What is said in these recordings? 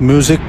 music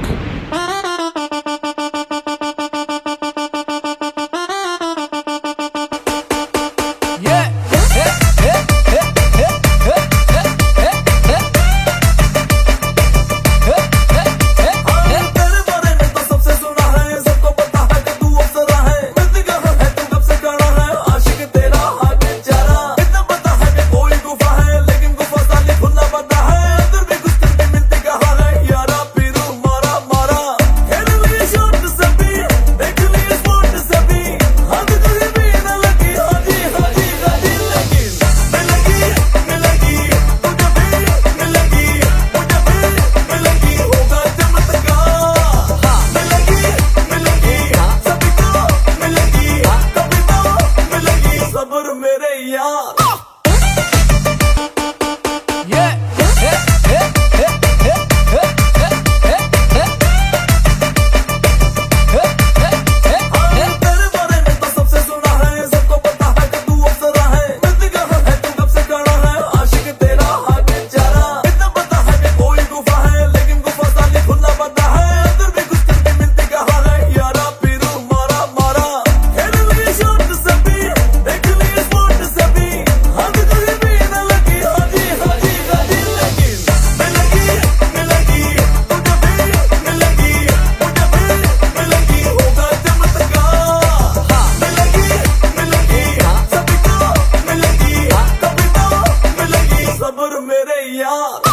up.